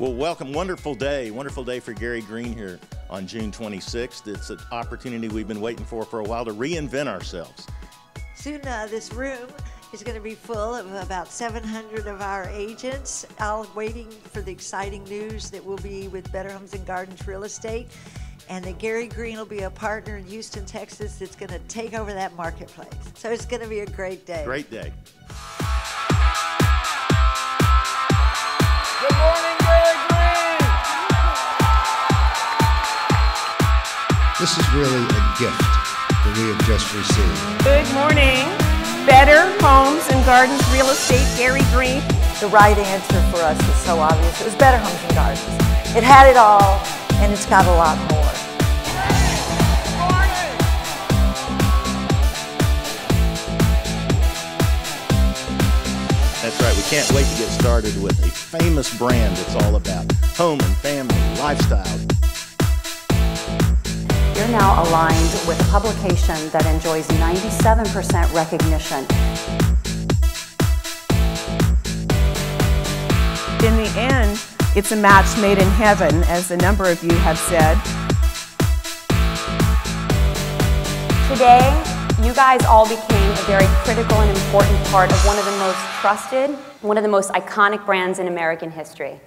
Well, welcome. Wonderful day. Wonderful day for Gary Greene here on June 26th. It's an opportunity we've been waiting for for a while to reinvent ourselves. Soon, uh, this room is going to be full of about 700 of our agents, all waiting for the exciting news that we'll be with Better Homes and Gardens Real Estate. And that Gary Greene will be a partner in Houston, Texas that's going to take over that marketplace. So it's going to be a great day. Great day. This is really a gift that we have just received. Good morning. Better Homes and Gardens Real Estate, Gary Greene. The right answer for us is so obvious. It was Better Homes and Gardens. It had it all, and it's got a lot more. That's right. We can't wait to get started with a famous brand that's all about home and family, lifestyle. You're now aligned with a publication that enjoys 97% recognition. In the end, it's a match made in heaven, as a number of you have said. Today, you guys all became a very critical and important part of one of the most trusted, one of the most iconic brands in American history.